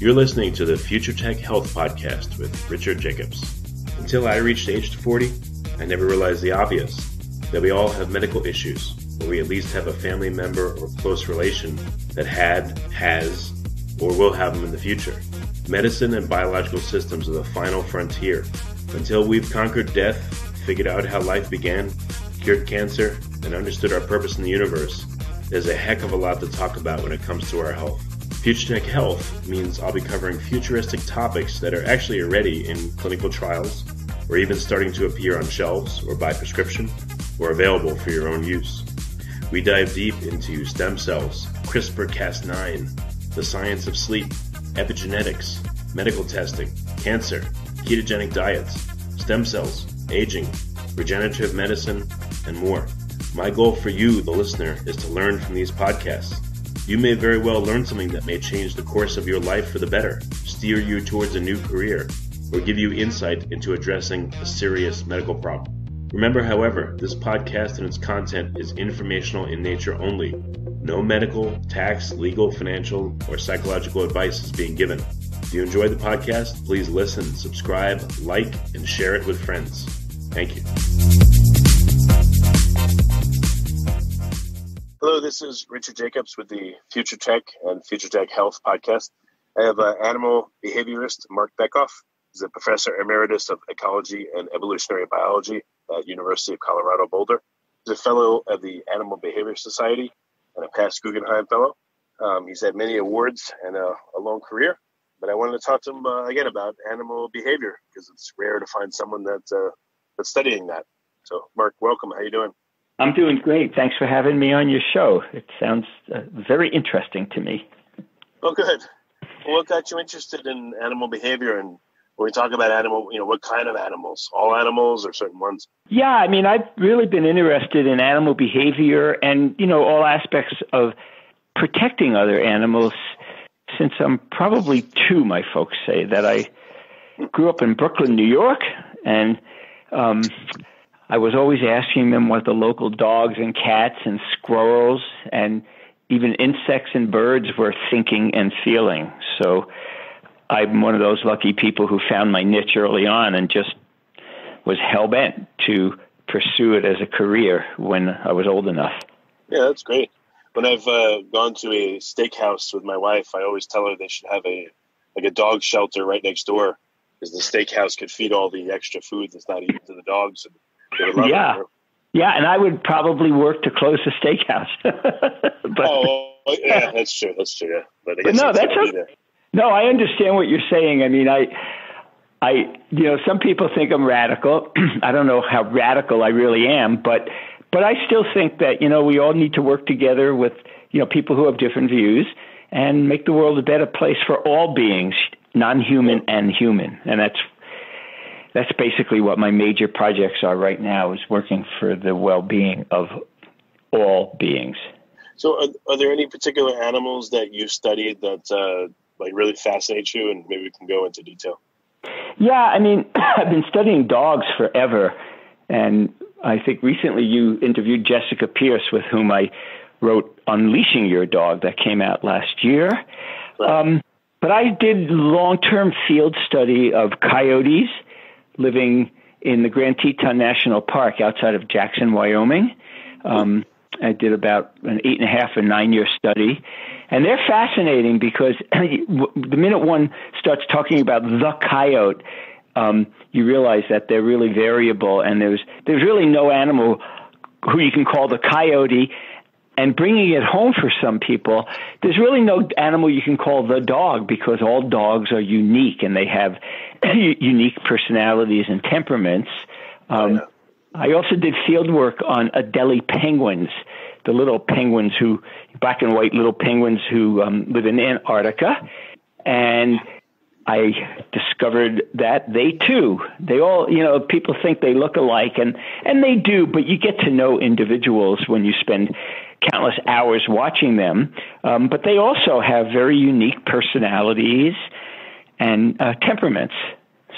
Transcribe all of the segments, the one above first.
You're listening to the Future Tech Health Podcast with Richard Jacobs. Until I reached age 40, I never realized the obvious that we all have medical issues, or we at least have a family member or close relation that had, has, or will have them in the future. Medicine and biological systems are the final frontier. Until we've conquered death, figured out how life began, cured cancer, and understood our purpose in the universe, there's a heck of a lot to talk about when it comes to our health. Future Tech Health means I'll be covering futuristic topics that are actually already in clinical trials, or even starting to appear on shelves or by prescription, or available for your own use. We dive deep into stem cells, CRISPR Cas9, the science of sleep, epigenetics, medical testing, cancer, ketogenic diets, stem cells, aging, regenerative medicine, and more. My goal for you, the listener, is to learn from these podcasts. You may very well learn something that may change the course of your life for the better, steer you towards a new career, or give you insight into addressing a serious medical problem. Remember, however, this podcast and its content is informational in nature only. No medical, tax, legal, financial, or psychological advice is being given. If you enjoyed the podcast, please listen, subscribe, like, and share it with friends. Thank you. This is Richard Jacobs with the Future Tech and Future Tech Health podcast. I have uh, animal behaviorist Marc Bekoff. He's a professor emeritus of ecology and evolutionary biology at University of Colorado Boulder. He's a fellow of the Animal Behavior Society and a past Guggenheim Fellow. Um, he's had many awards and a, a, long career, but I wanted to talk to him uh, again about animal behavior because it's rare to find someone that uh, that's studying that. So, Marc, welcome. How are you doing? I'm doing great. Thanks for having me on your show. It sounds uh, very interesting to me. Oh, good. Well, what got you interested in animal behavior? And when we talk about animal, you know, what kind of animals? All animals or certain ones? Yeah, I mean, I've really been interested in animal behavior and, you know, all aspects of protecting other animals since I'm probably two, my folks say, that I grew up in Brooklyn, New York, and um, I was always asking them what the local dogs and cats and squirrels and even insects and birds were thinking and feeling. So I'm one of those lucky people who found my niche early on and just was hell bent to pursue it as a career when I was old enough. Yeah, that's great. When I've uh, gone to a steakhouse with my wife, I always tell her they should have a like a dog shelter right next door because the steakhouse could feed all the extra food that's not eaten to the dogs. And yeah. Yeah, and I would probably work to close the steakhouse. but, oh, oh, yeah, that's true. That's true. Yeah. But, but no, that's a, no. I understand what you're saying. I mean, I, I, you know, some people think I'm radical. I don't know how radical I really am, but, but I still think that you know we all need to work together with you know people who have different views and make the world a better place for all beings, non-human and human, and that's that's basically what my major projects are right now is working for the well-being of all beings. So are, are there any particular animals that you've studied that uh, like really fascinate you and maybe we can go into detail? Yeah i mean i've been studying dogs forever and i think recently you interviewed jessica pierce with whom i wrote unleashing your dog that came out last year. Right. um, but i did long-term field study of coyotes living in the Grand Teton National Park outside of Jackson, Wyoming. Um, I did about an eight and a half or nine year study. And they're fascinating because the minute one starts talking about the coyote, um, you realize that they're really variable and there's, there's really no animal who you can call the coyote and bringing it home for some people, there's really no animal you can call the dog because all dogs are unique and they have unique personalities and temperaments. Um, oh, yeah. I also did field work on Adelie penguins, the little penguins who, black and white little penguins who um, live in Antarctica. And I discovered that they too, they all, you know, people think they look alike and, and they do, but you get to know individuals when you spend countless hours watching them. Um, but they also have very unique personalities and uh, temperaments.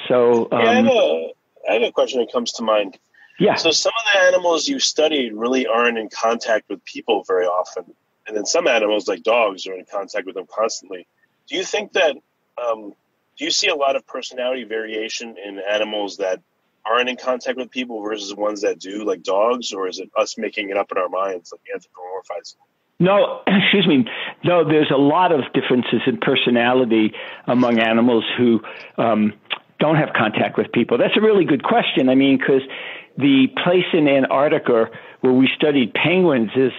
So, um, yeah, I have, a, I have a question that comes to mind. Yeah. So some of the animals you studied really aren't in contact with people very often, and then some animals like dogs are in contact with them constantly. Do you think that um, do you see a lot of personality variation in animals that aren't in contact with people versus ones that do, like dogs, or is it us making it up in our minds, like anthropomorphizing? No, excuse me. No, there's a lot of differences in personality among animals who um, don't have contact with people. That's a really good question. I mean, because the place in Antarctica where we studied penguins is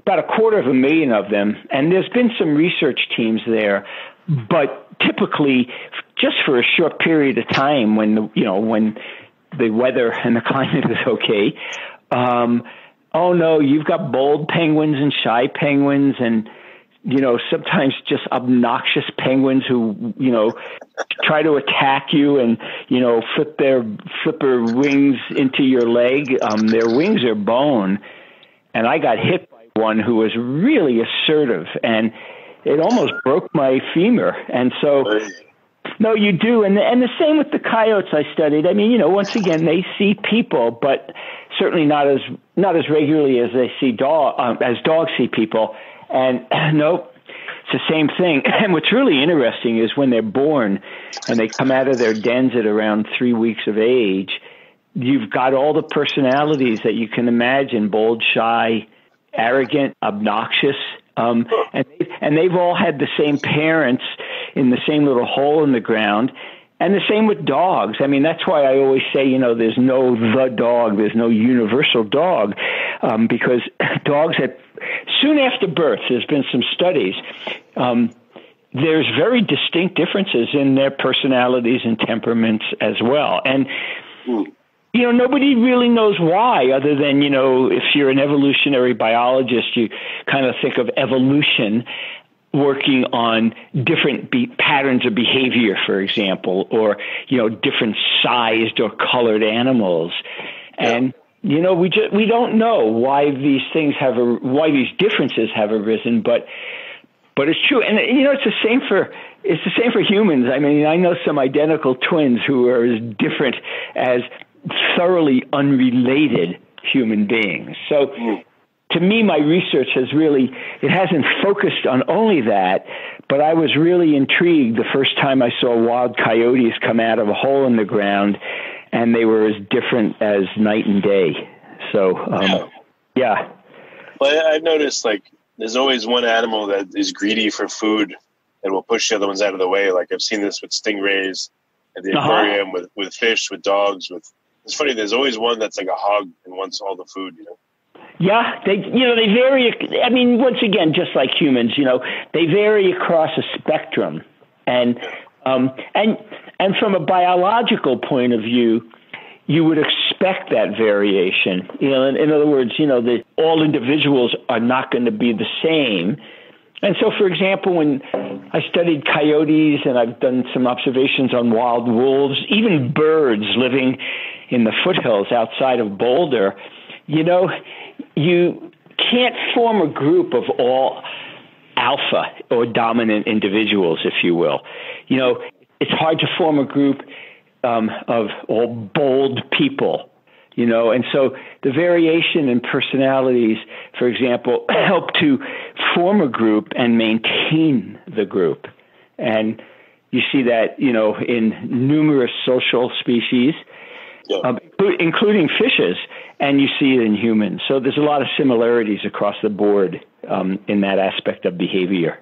about a quarter of a million of them, and there's been some research teams there, but typically just for a short period of time when the, you know when the weather and the climate is okay. Um, oh no, you've got bold penguins and shy penguins and you know sometimes just obnoxious penguins who you know try to attack you and you know flip their flipper wings into your leg. Um, their wings are bone, and I got hit by one who was really assertive and it almost broke my femur. And so no, you do, and and the same with the coyotes I studied. I mean, you know, once again, they see people, but certainly not as not as regularly as they see dog um, as dogs see people. And nope, it's the same thing. And what's really interesting is when they're born and they come out of their dens at around three weeks of age, you've got all the personalities that you can imagine: bold, shy, arrogant, obnoxious. Um, and and they've all had the same parents in the same little hole in the ground. And the same with dogs. I mean, that's why I always say, you know, there's no the dog, there's no universal dog, um, because dogs at soon after birth, there's been some studies. Um, there's very distinct differences in their personalities and temperaments as well. And you know, nobody really knows why, other than, you know, if you're an evolutionary biologist, you kind of think of evolution working on different be- patterns of behavior, for example, or you know different sized or colored animals, and you know we just we don't know why these things have a, why these differences have arisen, but but it's true, and you know it's the same for it's the same for humans. I mean, I know some identical twins who are as different as thoroughly unrelated human beings. So to me, my research has really, it hasn't focused on only that, but I was really intrigued the first time I saw wild coyotes come out of a hole in the ground and they were as different as night and day. So, um, yeah. Well, I've noticed like there's always one animal that is greedy for food and will push the other ones out of the way. Like I've seen this with stingrays at the uh-huh. aquarium, with, with fish, with dogs, with, it's funny. There's always one that's like a hog and wants all the food, you know? Yeah, they you know they vary. I mean, once again, just like humans, you know, they vary across a spectrum, and um, and and from a biological point of view, you would expect that variation. You know, in, in other words, you know that all individuals are not going to be the same. And so, for example, when I studied coyotes and I've done some observations on wild wolves, even birds living in the foothills outside of Boulder, you know, you can't form a group of all alpha or dominant individuals, if you will. You know, it's hard to form a group um, of all bold people. You know, and so the variation in personalities, for example, help to form a group and maintain the group. And you see that, you know, in numerous social species, yeah. um, including fishes and you see it in humans. So there's a lot of similarities across the board um, in that aspect of behavior.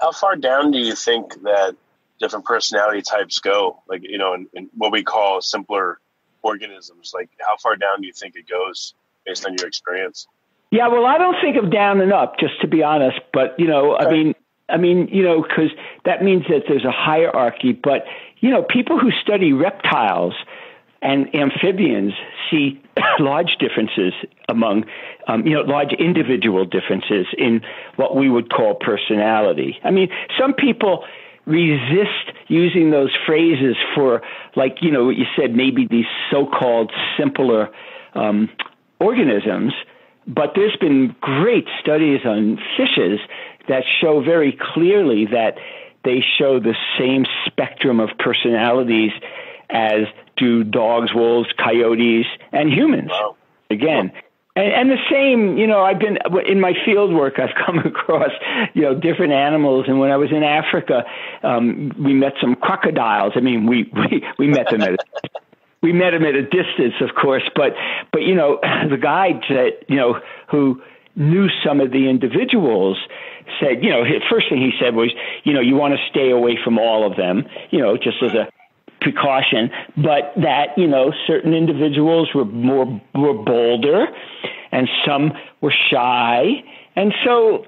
How far down do you think that different personality types go? Like, you know, in, in what we call simpler organisms, like how far down do you think it goes based on your experience? Yeah, well, I don't think of down and up, just to be honest. But you know, okay. I mean, I mean, you know, because that means that there's a hierarchy. But you know, people who study reptiles and amphibians see large differences among, um, you know, large individual differences in what we would call personality. I mean, some people resist using those phrases for, like, you know, what you said, maybe these so called simpler um, organisms. But there's been great studies on fishes that show very clearly that they show the same spectrum of personalities as do dogs, wolves, coyotes, and humans. Wow. Again, And, and the same, you know, I've been in my field work. I've come across, you know, different animals. And when I was in Africa, um, we met some crocodiles. I mean, we we we met them at a, we met them at a distance, of course. But but you know, the guide that you know who knew some of the individuals said, you know, first thing he said was, you know, you want to stay away from all of them, you know, just as a precaution, but that, you know, certain individuals were more, were bolder and some were shy. And so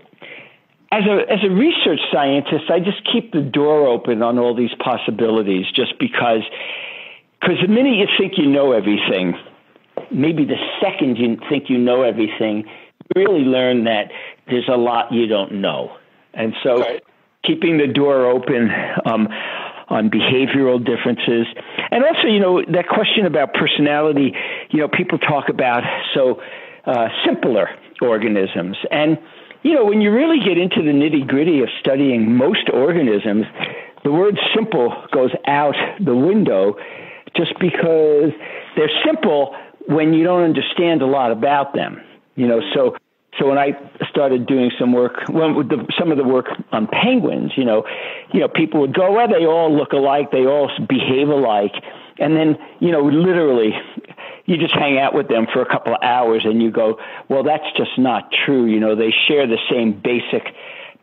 as a, as a research scientist, I just keep the door open on all these possibilities just because, because the minute you think you know everything, maybe the second you think you know everything, you really learn that there's a lot you don't know. And so right. keeping the door open, um, on behavioral differences. And also, you know, that question about personality, you know, people talk about so uh, simpler organisms. And, you know, when you really get into the nitty gritty of studying most organisms, the word simple goes out the window just because they're simple when you don't understand a lot about them. You know, so so when I started doing some work, well, with the, some of the work on penguins, you know, you know, people would go, well, they all look alike, they all behave alike, and then, you know, literally, you just hang out with them for a couple of hours, and you go, well, that's just not true. You know, they share the same basic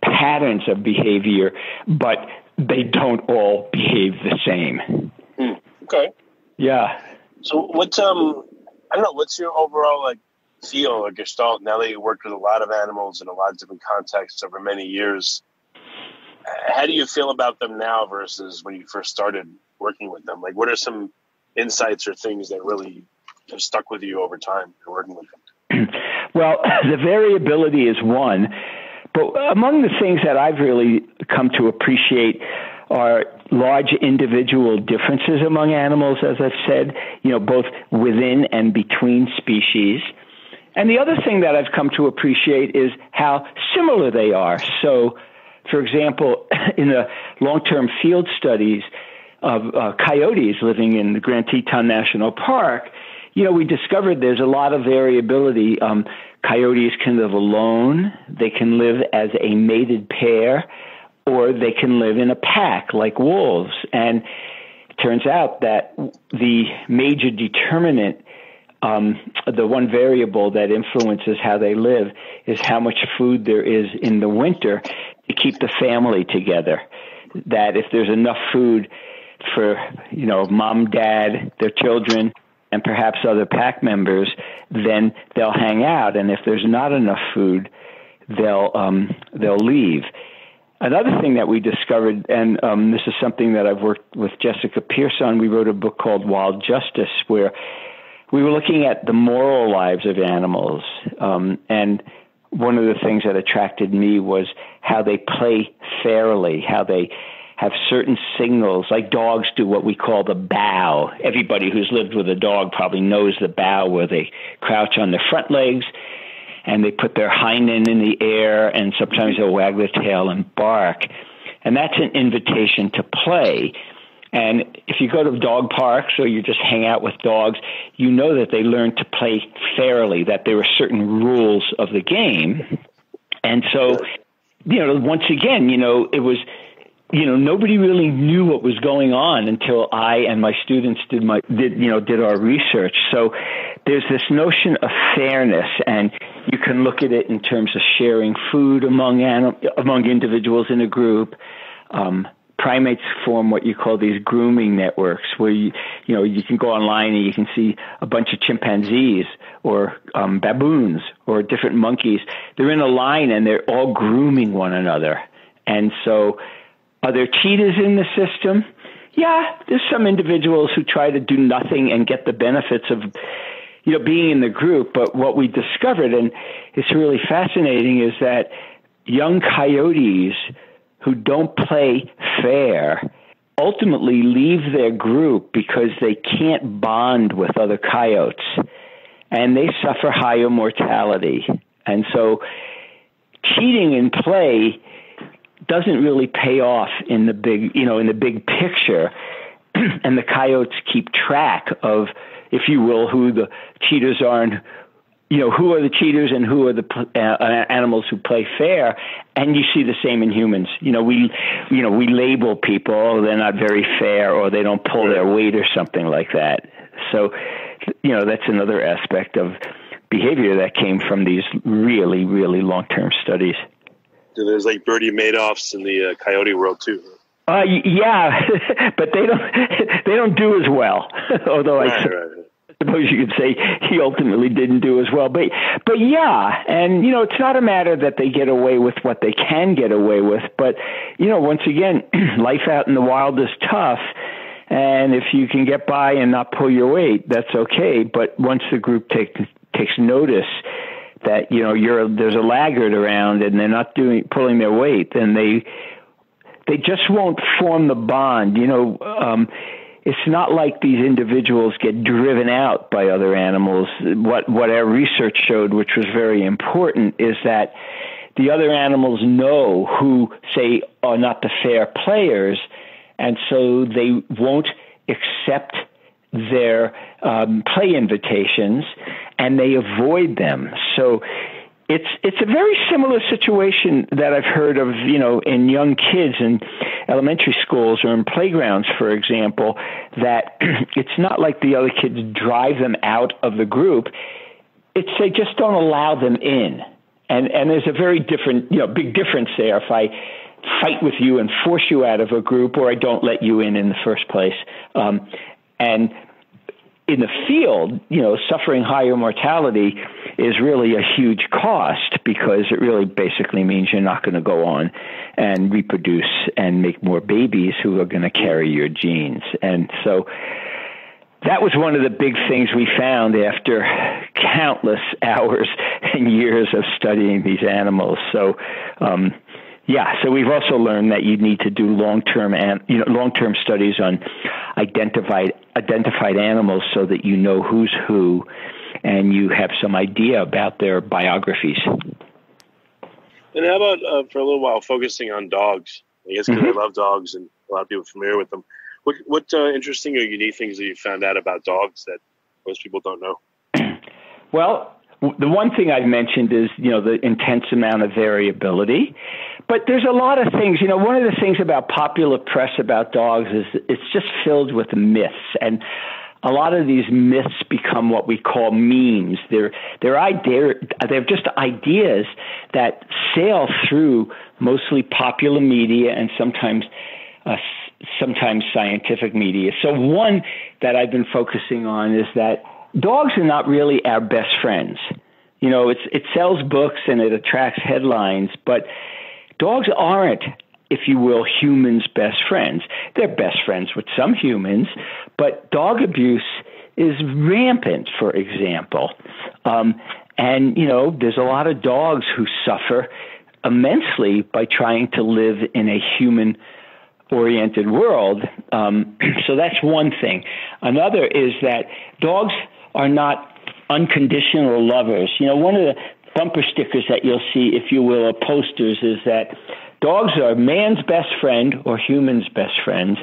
patterns of behavior, but they don't all behave the same. Hmm. Okay. Yeah. So what's um, I don't know, what's your overall like feel or gestalt that you worked with a lot of animals in a lot of different contexts over many years how do you feel about them now versus when you first started working with them like what are some insights or things that really have stuck with you over time working with them well the variability is one but among the things that i've really come to appreciate are large individual differences among animals, as I've said, you know, both within and between species. And the other thing that I've come to appreciate is how similar they are. So, for example, in the long term field studies of uh, coyotes living in the Grand Teton National Park, you know, we discovered there's a lot of variability. Um, coyotes can live alone, they can live as a mated pair, or they can live in a pack like wolves. And it turns out that the major determinant um, the one variable that influences how they live is how much food there is in the winter to keep the family together. That if there's enough food for, you know, mom, dad, their children, and perhaps other pack members, then they'll hang out. And if there's not enough food, they'll um, they'll leave. Another thing that we discovered, and um, this is something that I've worked with Jessica Pierce on, we wrote a book called Wild Justice, where we were looking at the moral lives of animals, um, and one of the things that attracted me was how they play fairly, how they have certain signals, like dogs do what we call the bow. Everybody who's lived with a dog probably knows the bow, where they crouch on their front legs and they put their hind end in the air, and sometimes they'll wag their tail and bark. And that's an invitation to play. And if you go to dog parks or you just hang out with dogs, you know that they learn to play fairly, that there are certain rules of the game. And so, you know, once again, you know, it was you know nobody really knew what was going on until I and my students did my did you know did our research. So there's this notion of fairness, and you can look at it in terms of sharing food among anim- among individuals in a group. Um, primates form what you call these grooming networks where you you know you can go online and you can see a bunch of chimpanzees or um, baboons or different monkeys. They're in a line and they're all grooming one another. And so are there cheetahs in the system? Yeah there's some individuals who try to do nothing and get the benefits of you know being in the group. But what we discovered and it's really fascinating is that young coyotes who don't play fair ultimately leave their group because they can't bond with other coyotes and they suffer higher mortality. And so cheating in play doesn't really pay off in the big, you know, in the big picture. and the coyotes keep track of, if you will, who the cheaters are and you know who are the cheaters and who are the uh, uh, animals who play fair and you see the same in humans. You know we you know we label people oh, they're not very fair or they don't pull their weight or something like that. So you know that's another aspect of behavior that came from these really really long term studies. So there's like Bernie Madoffs in the uh, coyote world too. Uh, yeah, but they don't they don't do as well. Although right, I, right suppose you could say he ultimately didn't do as well. But but yeah, and you know, it's not a matter that they get away with what they can get away with, but you know, once again, life out in the wild is tough. And if you can get by and not pull your weight, that's okay. But once the group takes takes notice that you know you're there's a laggard around and they're not doing pulling their weight, then they they just won't form the bond. You know, um, it's not like these individuals get driven out by other animals. What what our research showed, which was very important, is that the other animals know who say are not the fair players, and so they won't accept their um, play invitations and they avoid them. So it's it's a very similar situation that I've heard of, you know, in young kids in elementary schools or in playgrounds, for example, that it's not like the other kids drive them out of the group. It's they just don't allow them in. And and there's a very different, you know, big difference there if I fight with you and force you out of a group or I don't let you in in the first place. Um, and in the field, you know, suffering higher mortality is really a huge cost because it really basically means you're not going to go on and reproduce and make more babies who are going to carry your genes. And so that was one of the big things we found after countless hours and years of studying these animals. So, um, yeah, so we've also learned that you need to do long-term and you know long-term studies on identified identified animals so that you know who's who and you have some idea about their biographies. And how about uh, for a little while focusing on dogs? I guess because mm-hmm. I love dogs and a lot of people are familiar with them. What what uh, interesting or unique things that you found out about dogs that most people don't know? Well, the one thing I've mentioned is you know the intense amount of variability, but there's a lot of things. You know, one of the things about popular press about dogs is it's just filled with myths and a lot of these myths become what we call memes. They're they're idea they're just ideas that sail through mostly popular media and sometimes uh, sometimes scientific media. So one that I've been focusing on is that dogs are not really our best friends. You know, it's it sells books and it attracts headlines, but dogs aren't if you will, humans' best friends. They're best friends with some humans, but dog abuse is rampant, for example. Um, and, you know, there's a lot of dogs who suffer immensely by trying to live in a human oriented world. Um, so that's one thing. Another is that dogs are not unconditional lovers. You know, one of the bumper stickers that you'll see, if you will, or posters is that Dogs are man's best friend or human's best friends,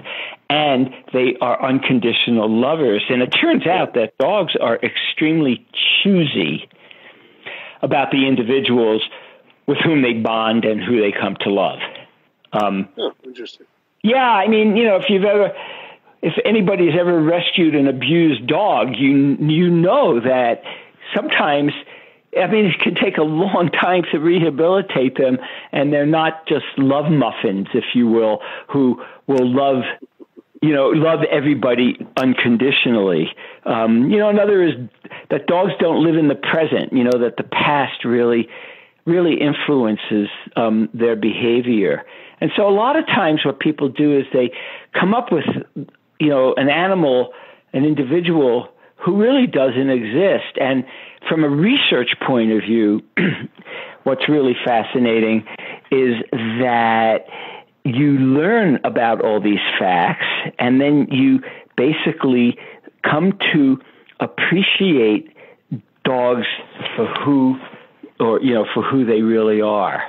and they are unconditional lovers. And it turns out that dogs are extremely choosy about the individuals with whom they bond and who they come to love. Um, oh, interesting. Yeah, I mean, you know, if you've ever, if anybody's ever rescued an abused dog, you you know that sometimes I mean, it can take a long time to rehabilitate them, and they're not just love muffins, if you will, who will love, you know, love everybody unconditionally. Um, you know, another is that dogs don't live in the present. You know, that the past really, really influences um, their behavior. And so, a lot of times, what people do is they come up with, you know, an animal, an individual who really doesn't exist, and from a research point of view, what's really fascinating is that you learn about all these facts and then you basically come to appreciate dogs for who or you know for who they really are.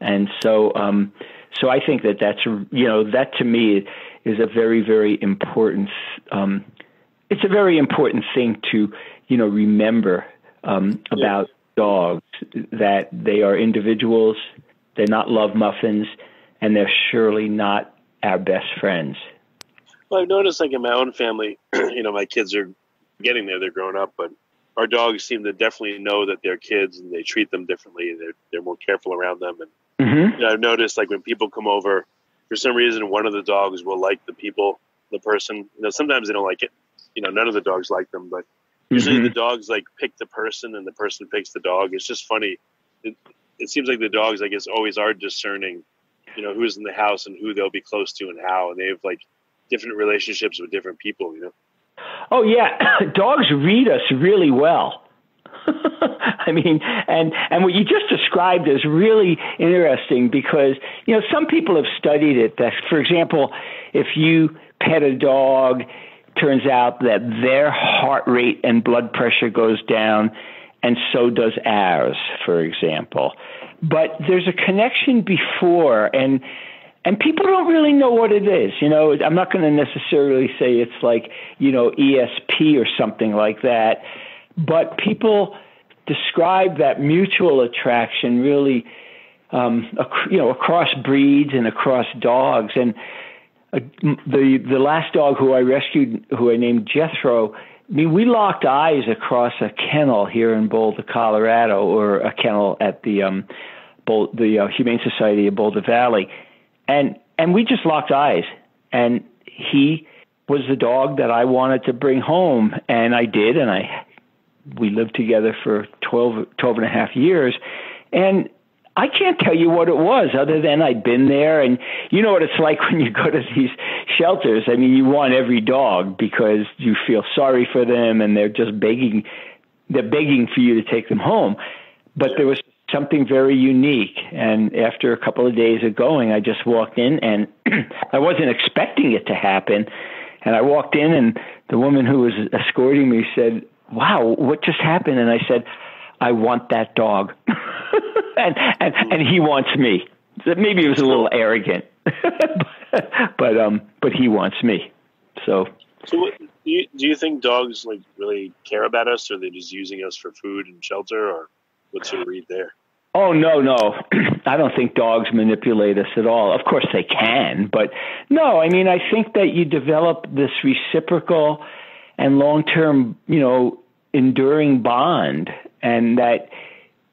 And so um so i think that that's you know that to me is a very very important um it's a very important thing to you know remember um, about dogs that they are individuals, they're not love muffins, and they're surely not our best friends. Well, I've noticed, like in my own family, you know, my kids are getting there; they're growing up, but our dogs seem to definitely know that they're kids and they treat them differently. They're they're more careful around them, and mm-hmm. you know, I've noticed, like when people come over, for some reason, one of the dogs will like the people, the person. You know, sometimes they don't like it. You know, none of the dogs like them, but usually mm-hmm. the dogs like pick the person and the person picks the dog. It's just funny. It, it seems like the dogs, I guess, always are discerning, you know, who's in the house and who they'll be close to and how, and they have like different relationships with different people. You know. Oh yeah, dogs read us really well. I mean, and and what you just described is really interesting because you know some people have studied it. That, for example, if you pet a dog, turns out that their heart rate and blood pressure goes down, and so does ours, for example. But there's a connection before, and and people don't really know what it is. You know, I'm not going to necessarily say it's like you know ESP or something like that, but people describe that mutual attraction really, um, you know, across breeds and across dogs. And uh, the the last dog who I rescued, who I named Jethro. I mean, we locked eyes across a kennel here in Boulder, Colorado, or a kennel at the um, the uh, Humane Society of Boulder Valley. And and we just locked eyes. And he was the dog that I wanted to bring home. And I did and I we lived together for 12, 12 and a half years. And I can't tell you what it was other than I'd been there and you know what it's like when you go to these shelters. I mean, you want every dog because you feel sorry for them and they're just begging they're begging for you to take them home. But there was something very unique. And after a couple of days of going, I just walked in and I wasn't expecting it to happen. And I walked in and the woman who was escorting me said, Wow, what just happened? And I said, I want that dog. and, and, and he wants me. Maybe it was a little arrogant, but, um, but he wants me. So, so what, do you, do you think dogs like really care about us or are they just using us for food and shelter or what's your read there? Oh no, no. I don't think dogs manipulate us at all. Of course they can, but no, I mean I think that you develop this reciprocal and long-term, you know, enduring bond and that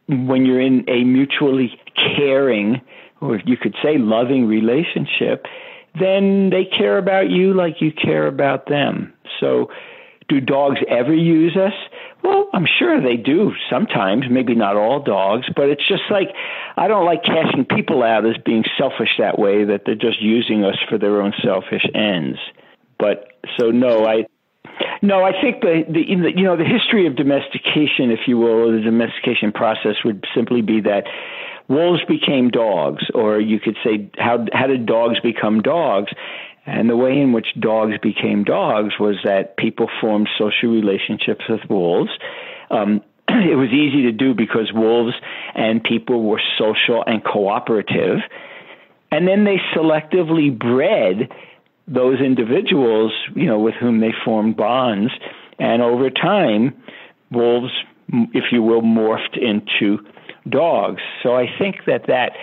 when you're in a mutually caring or you could say loving relationship, then they care about you like you care about them. So do dogs ever use us? Well, I'm sure they do sometimes, maybe not all dogs, but it's just like I don't like casting people out as being selfish that way that they're just using us for their own selfish ends. But so no, I no, I think the, the you know the history of domestication, if you will, or the domestication process would simply be that wolves became dogs, or you could say how how did dogs become dogs? And the way in which dogs became dogs was that people formed social relationships with wolves. Um, it was easy to do because wolves and people were social and cooperative. And then they selectively bred those individuals, you know, with whom they formed bonds. And over time, wolves, if you will, morphed into dogs. So I think that that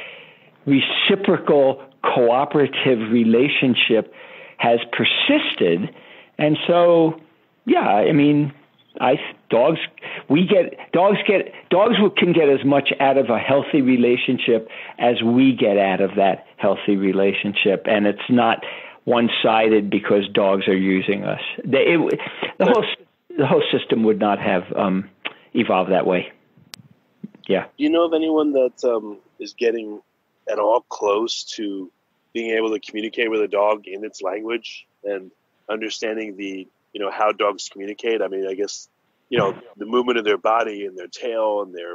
reciprocal cooperative relationship has persisted. And so, yeah, I mean, I dogs we get dogs get dogs can get as much out of a healthy relationship as we get out of that healthy relationship, and it's not one sided because dogs are using us. They, it, the whole the whole system would not have um, evolved that way. Yeah. Do you know of anyone that um, is getting at all close to being able to communicate with a dog in its language and understanding the you know how dogs communicate. I mean, I guess you know the movement of their body and their tail and their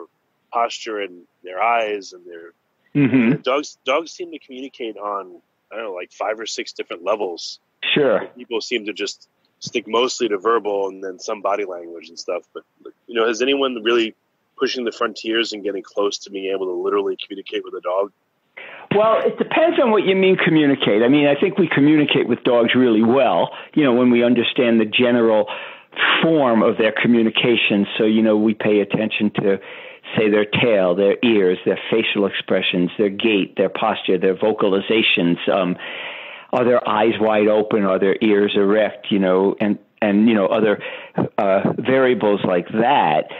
posture and their eyes and their mm-hmm. dogs. Dogs seem to communicate on I don't know like five or six different levels. Sure, people seem to just stick mostly to verbal and then some body language and stuff. But you know, has anyone really pushing the frontiers and getting close to being able to literally communicate with a dog? Well, it depends on what you mean communicate. I mean, I think we communicate with dogs really well, you know, when we understand the general form of their communication. So, you know, we pay attention to, say, their tail, their ears, their facial expressions, their gait, their posture, their vocalizations. Um, are their eyes wide open? Are their ears erect? You know, and and you know other uh, variables like that.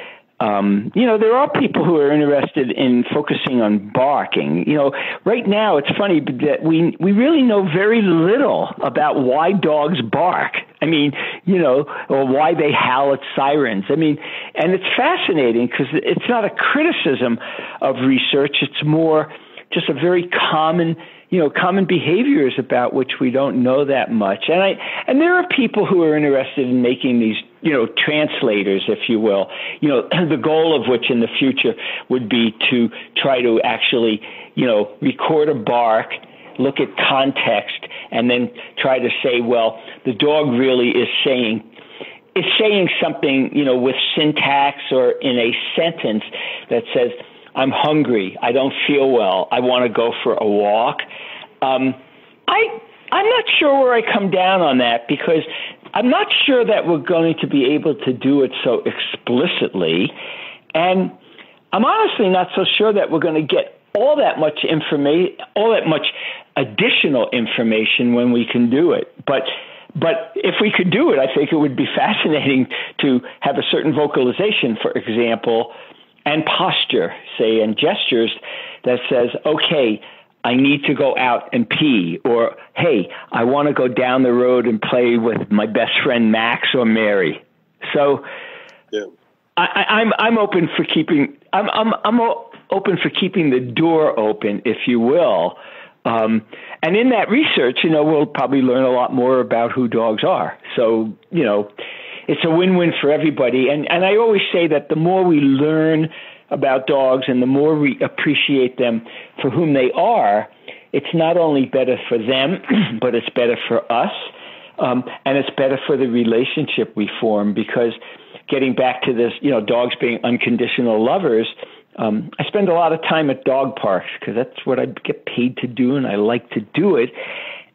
Um, you know, there are people who are interested in focusing on barking. You know, right now it's funny that we we really know very little about why dogs bark. I mean, you know, or why they howl at sirens. I mean, and it's fascinating because it's not a criticism of research. It's more just a very common you know common behaviors about which we don't know that much and i and there are people who are interested in making these you know translators if you will you know the goal of which in the future would be to try to actually you know record a bark look at context and then try to say well the dog really is saying is saying something you know with syntax or in a sentence that says I'm hungry. I don't feel well. I want to go for a walk. Um, I I'm not sure where I come down on that because I'm not sure that we're going to be able to do it so explicitly, and I'm honestly not so sure that we're going to get all that much information, all that much additional information when we can do it. But but if we could do it, I think it would be fascinating to have a certain vocalization, for example, and posture, say, and gestures that says, okay, I need to go out and pee, or hey, I want to go down the road and play with my best friend Max or Mary. So, yeah. I, I'm I'm open for keeping I'm I'm I'm open for keeping the door open, if you will. Um, and in that research, you know, we'll probably learn a lot more about who dogs are. So, you know, it's a win-win for everybody. And and I always say that the more we learn about dogs and the more we appreciate them for whom they are, it's not only better for them, but it's better for us. Um, and it's better for the relationship we form because getting back to this, you know, dogs being unconditional lovers, um, I spend a lot of time at dog parks because that's what I get paid to do and I like to do it.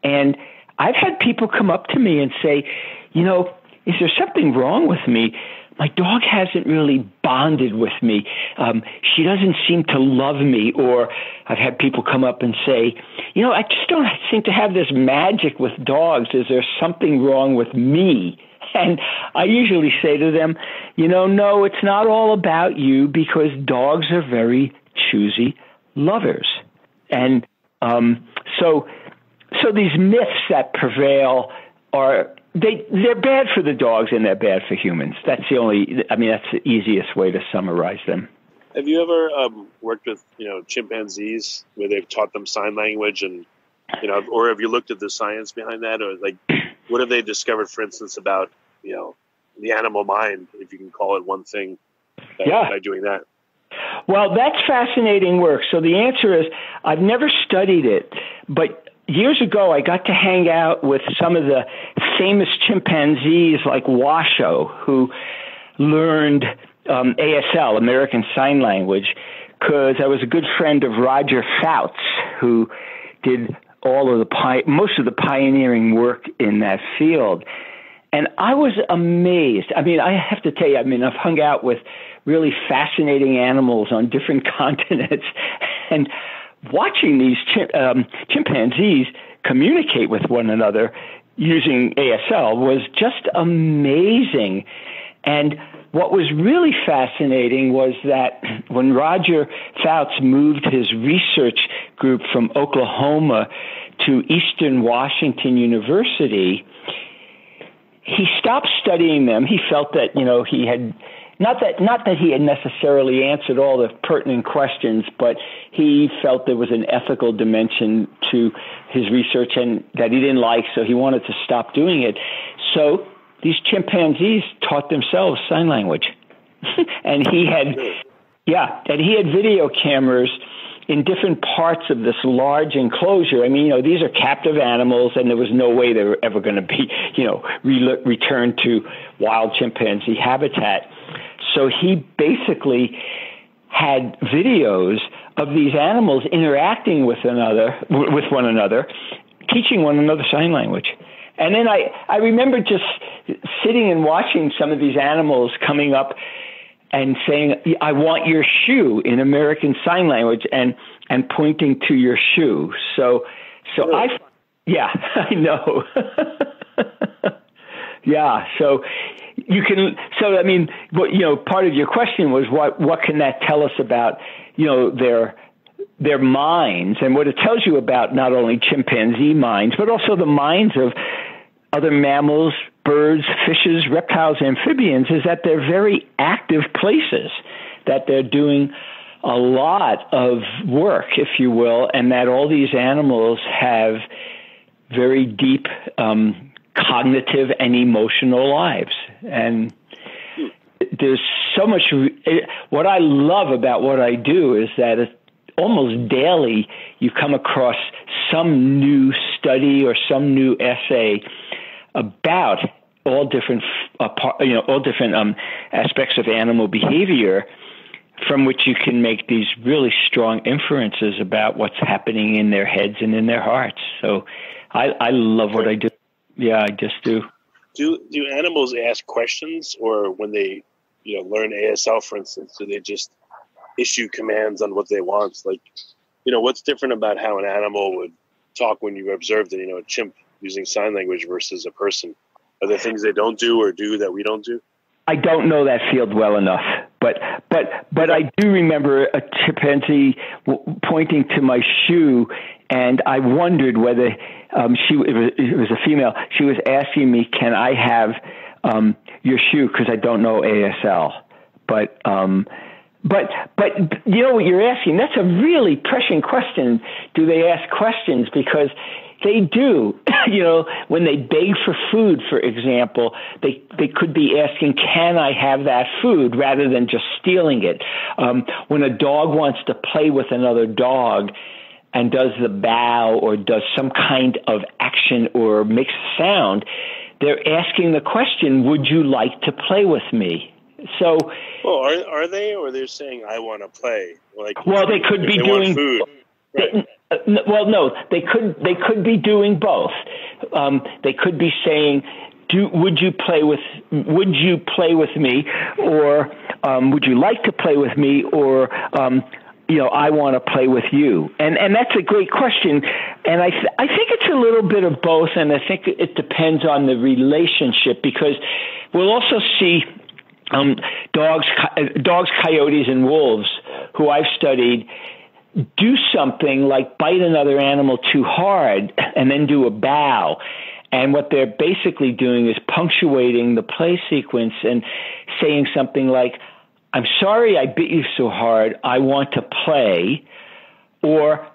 And I've had people come up to me and say, you know, is there something wrong with me? My dog hasn't really bonded with me. Um, she doesn't seem to love me. Or I've had people come up and say, you know, I just don't seem to have this magic with dogs. Is there something wrong with me? And I usually say to them, you know, no, it's not all about you because dogs are very choosy lovers. And um, so, so these myths that prevail are they they're bad for the dogs and they're bad for humans. That's the only. I mean, that's the easiest way to summarize them. Have you ever um, worked with you know chimpanzees where they've taught them sign language and you know, or have you looked at the science behind that, or like what have they discovered, for instance, about you know the animal mind, if you can call it one thing, by, yeah. by doing that? Well, that's fascinating work. So the answer is I've never studied it, but years ago, I got to hang out with some of the famous chimpanzees like Washoe, who learned um, ASL, American Sign Language, because I was a good friend of Roger Fouts, who did all of the pi- most of the pioneering work in that field. And I was amazed. I mean, I have to tell you, I mean, I've hung out with really fascinating animals on different continents, and watching these chim- um, chimpanzees communicate with one another using ASL was just amazing. And what was really fascinating was that when Roger Fouts moved his research group from Oklahoma to Eastern Washington University, he stopped studying them. He felt that, you know, he had not that not that he had necessarily answered all the pertinent questions, but he felt there was an ethical dimension to his research and that he didn't like, so he wanted to stop doing it. So these chimpanzees taught themselves sign language, and he had, yeah, and he had video cameras in different parts of this large enclosure. I mean, you know, these are captive animals, and there was no way they were ever going to be, you know, re- returned to wild chimpanzee habitat. So he basically had videos of these animals interacting with another with one another, teaching one another sign language. And then I, I remember just sitting and watching some of these animals coming up and saying, I want your shoe in American Sign Language and, and pointing to your shoe. So, so really? I, yeah, I know. yeah. So you can, so, I mean, what, you know, part of your question was what, what can that tell us about, you know, their, their minds and what it tells you about not only chimpanzee minds, but also the minds of other mammals, birds, fishes, reptiles, amphibians is that they're very active places, that they're doing a lot of work, if you will, and that all these animals have very deep um, cognitive and emotional lives. And there's so much. What I love about what I do is that it, almost daily you come across some new study or some new essay about all different, uh, you know, all different um, aspects of animal behavior, from which you can make these really strong inferences about what's happening in their heads and in their hearts. So, I, I love what I do. Yeah, I just do. Do do animals ask questions, or when they, you know, learn ASL, for instance, do they just issue commands on what they want? Like, you know, what's different about how an animal would talk when you observed it? You know, a chimp using sign language versus a person? Are there things they don't do or do that we don't do? I don't know that field well enough, but but but I do remember a chimpanzee pointing to my shoe, and I wondered whether um, she it was, it was, a female. She was asking me, "Can I have um, your shoe?" Because I don't know ASL, but. Um, but but you know what you're asking? That's a really pressing question. Do they ask questions? Because they do. you know, when they beg for food, for example, they they could be asking, "Can I have that food?" rather than just stealing it. Um, when a dog wants to play with another dog and does the bow or does some kind of action or makes a sound, they're asking the question, "Would you like to play with me?" So, well, are are they, or they're saying, "I want to play"? Like, well, they could be doing food. Right. They, well, no, they could they could be doing both. Um, they could be saying, "Do would you play with would you play with me, or um, would you like to play with me, or um, you know, I want to play with you?" And and that's a great question, and I th- I think it's a little bit of both, and I think it depends on the relationship because we'll also see um, dogs, dogs, coyotes, and wolves who I've studied do something like bite another animal too hard and then do a bow. And what they're basically doing is punctuating the play sequence and saying something like, I'm sorry I bit you so hard. I want to play. Or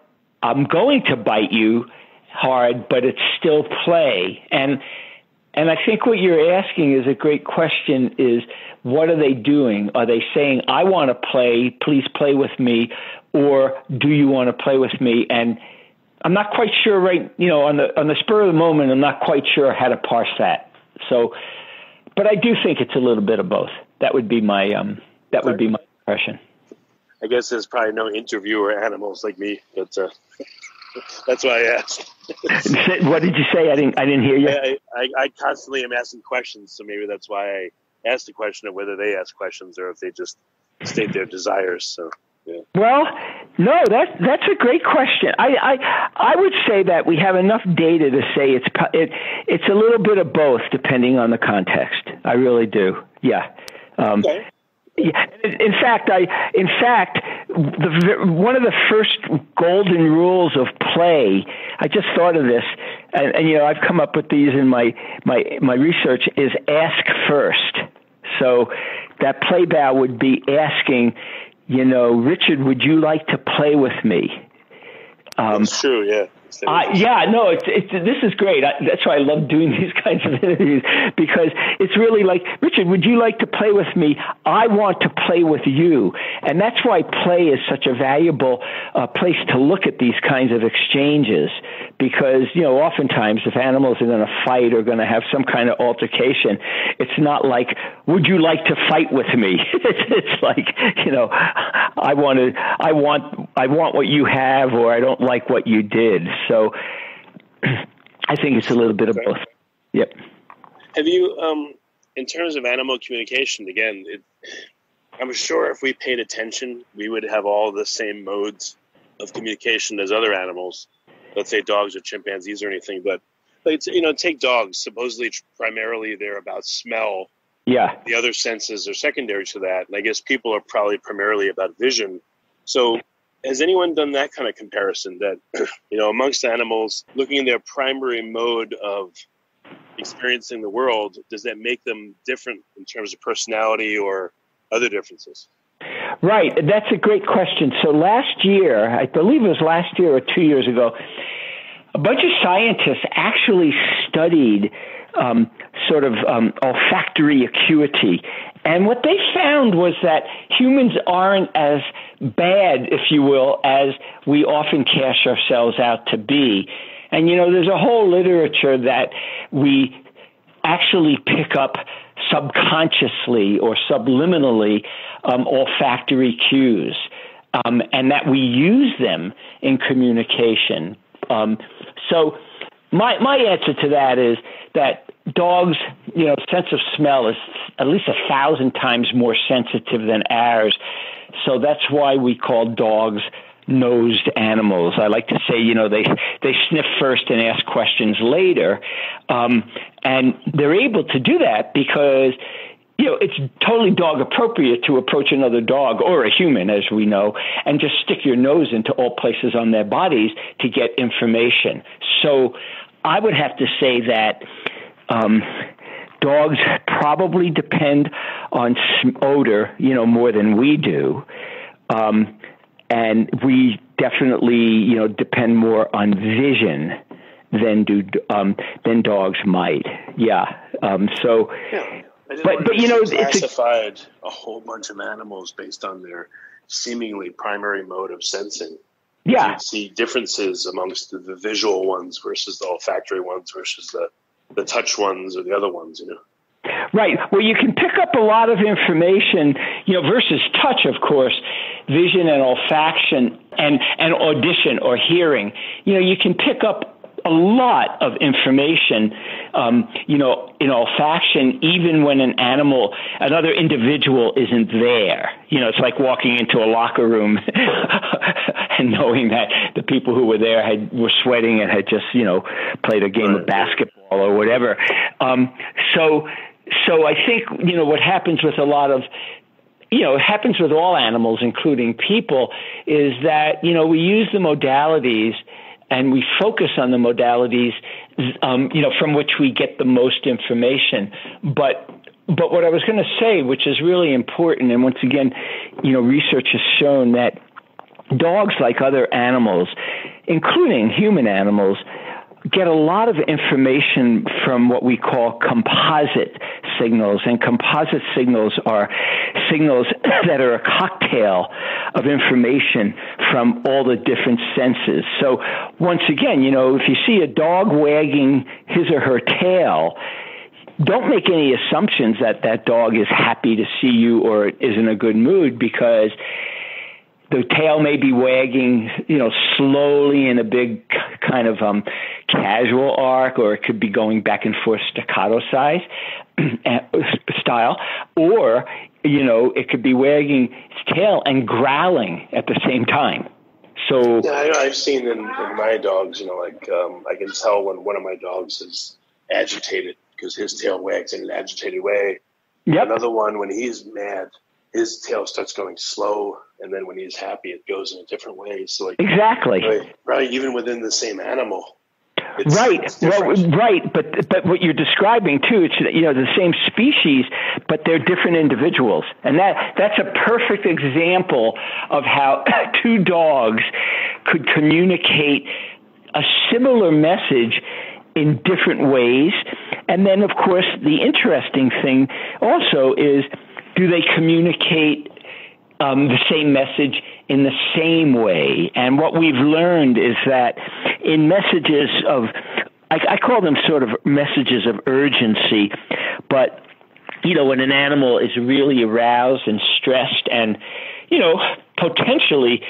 I'm going to bite you hard, but it's still play. And and I think what you're asking is a great question is what are they doing? Are they saying, I want to play, please play with me? or do you want to play with me? And I'm not quite sure right, you know, on the on the spur of the moment, I'm not quite sure how to parse that. So, but I do think it's a little bit of both. That would be my um, that would be my impression. I guess there's probably no interviewer animals like me, but uh, that's why I asked. what did you say? I didn't I didn't hear you. I, I, I constantly am asking questions, so maybe that's why I asked the question of whether they ask questions or if they just state their desires. So. Yeah. Well, no, that's that's a great question. I, I I would say that we have enough data to say it's it it's a little bit of both depending on the context. I really do. Yeah. Um, okay. In fact, I in fact the, one of the first golden rules of play. I just thought of this, and, and you know I've come up with these in my my my research. Is ask first. So that play bow would be asking you know, Richard, would you like to play with me? Um, That's true, yeah. Uh, yeah, no, it's, it's, this is great. I, that's why I love doing these kinds of interviews because it's really like, Richard, would you like to play with me? I want to play with you. And that's why play is such a valuable uh, place to look at these kinds of exchanges because, you know, oftentimes if animals are going to fight or going to have some kind of altercation, it's not like, would you like to fight with me? it's, it's like, you know, I want to, I want, I want what you have or I don't like what you did. So I think it's a little bit of both. Yep. Have you, um, in terms of animal communication, again, it, I'm sure if we paid attention, we would have all the same modes of communication as other animals. Let's say dogs or chimpanzees or anything, but like you know, take dogs. Supposedly, primarily they're about smell. Yeah. The other senses are secondary to that, and I guess people are probably primarily about vision. So, has anyone done that kind of comparison? That you know, amongst animals, looking at their primary mode of experiencing the world, does that make them different in terms of personality or other differences? Right. That's a great question. So last year, I believe it was last year or two years ago, a bunch of scientists actually studied um, sort of um, olfactory acuity. And what they found was that humans aren't as bad, if you will, as we often cast ourselves out to be. And you know, there's a whole literature that we actually pick up subconsciously or subliminally um, olfactory cues, um, and that we use them in communication. Um, so, my my answer to that is that dogs, you know, sense of smell is at least a thousand times more sensitive than ours. So that's why we call dogs nosed animals. I like to say, you know, they they sniff first and ask questions later, um, and they're able to do that because you know it's totally dog appropriate to approach another dog or a human, as we know, and just stick your nose into all places on their bodies to get information. So I would have to say that. Um, dogs probably depend on odor, you know, more than we do. Um, and we definitely you know depend more on vision than do um, than dogs might. Yeah. Um, so, yeah. but but you know, classified it's a, a whole bunch of animals based on their seemingly primary mode of sensing. Yeah. You see differences amongst the, the visual ones versus the olfactory ones versus the the touch ones or the other ones. You know. Right. Well, you can pick up a lot of information, you know, versus touch, of course, vision and olfaction and, and audition or hearing. You know, you can pick up a lot of information, um, you know, in olfaction, even when an animal, another individual isn't there. You know, it's like walking into a locker room and knowing that the people who were there had were sweating and had just, you know, played a game of basketball or whatever. Um, so so I think you know what happens with a lot of you know, it happens with all animals, including people, is that, you know, we use the modalities and we focus on the modalities, um, you know, from which we get the most information. But, but what I was going to say, which is really important, and once again, you know, research has shown that dogs, like other animals, including human animals, get a lot of information from what we call composite signals. And composite signals are signals that are a cocktail of information from all the different senses. So once again, you know, if you see a dog wagging his or her tail, don't make any assumptions that that dog is happy to see you or is in a good mood because the tail may be wagging, you know, slowly in a big kind of um, casual arc, or it could be going back and forth staccato size style, or you know, it could be wagging its tail and growling at the same time. So yeah, I, have seen in, in, my dogs, you know, like um, I can tell when one of my dogs is agitated because his tail wags in an agitated way. Yep. Another one when he's mad his tail starts going slow, and then when he's happy, it goes in a different way. So like exactly, right, right even within the same animal. It's, right, it's well, right, but but what you're describing too, it's you know the same species, but they're different individuals, and that that's a perfect example of how two dogs could communicate a similar message in different ways. And then, of course, the interesting thing also is do they communicate um, the same message in the same way? And what we've learned is that in messages of, I, I call them sort of messages of urgency, but you know, when an animal is really aroused and stressed and, you know, potentially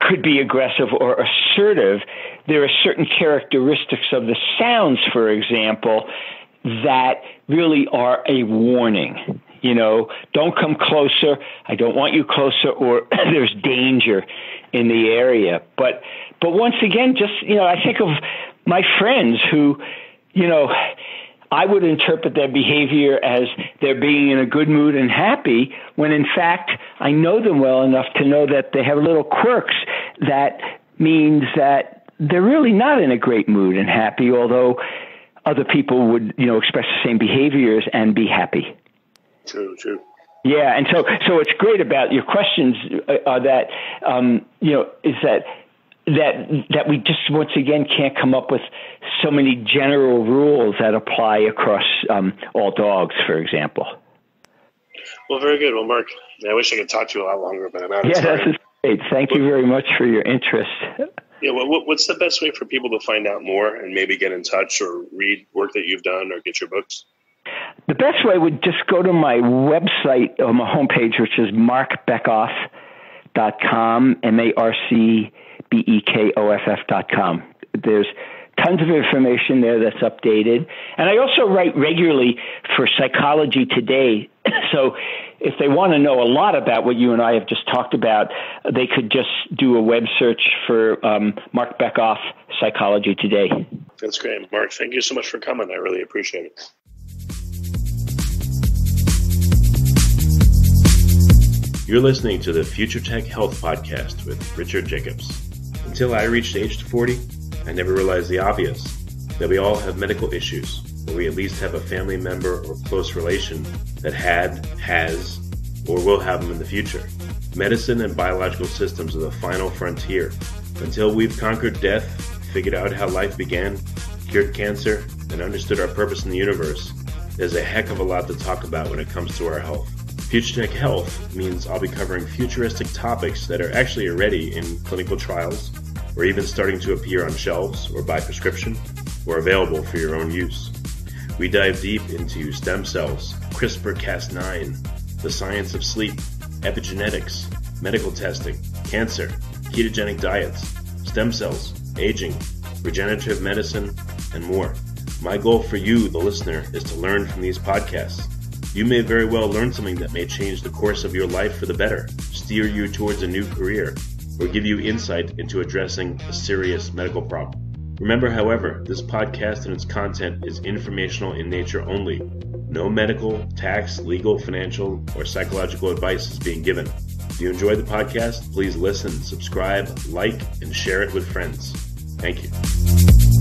could be aggressive or assertive, there are certain characteristics of the sounds, for example, that really are a warning. You know, don't come closer. I don't want you closer, or there's danger in the area. But, but once again, just you know, I think of my friends who, you know, I would interpret their behavior as they're being in a good mood and happy, when in fact I know them well enough to know that they have little quirks that means that they're really not in a great mood and happy, although other people would, you know, express the same behaviors and be happy. True, true. Yeah, and so so what's great about your questions are that um, you know is that that that we just once again can't come up with so many general rules that apply across um, all dogs, for example. Well, very good. Well, Marc, I wish I could talk to you a lot longer, but I'm out of yeah, time. that's great. Thank you very much for your interest. Yeah, well, what's the best way for people to find out more and maybe get in touch or read work that you've done or get your books? The best way would just go to my website or my homepage, which is marcbekoff.com, M A R C B E K O F F.com. There's tons of information there that's updated. And I also write regularly for Psychology Today. so if they want to know a lot about what you and I have just talked about, they could just do a web search for um, Marc Bekoff Psychology Today. That's great. Marc, thank you so much for coming. I really appreciate it. You're listening to the Future Tech Health Podcast with Richard Jacobs. Until I reached age 40, I never realized the obvious that we all have medical issues, or we at least have a family member or close relation that had, has, or will have them in the future. Medicine and biological systems are the final frontier. Until we've conquered death, figured out how life began, cured cancer, and understood our purpose in the universe, there's a heck of a lot to talk about when it comes to our health. Future Tech Health means I'll be covering futuristic topics that are actually already in clinical trials, or even starting to appear on shelves or by prescription, or available for your own use. We dive deep into stem cells, CRISPR Cas9, the science of sleep, epigenetics, medical testing, cancer, ketogenic diets, stem cells, aging, regenerative medicine, and more. My goal for you, the listener, is to learn from these podcasts you may very well learn something that may change the course of your life for the better, steer you towards a new career, or give you insight into addressing a serious medical problem. Remember, however, this podcast and its content is informational in nature only. No medical, tax, legal, financial, or psychological advice is being given. If you enjoy the podcast, please listen, subscribe, like, and share it with friends. Thank you.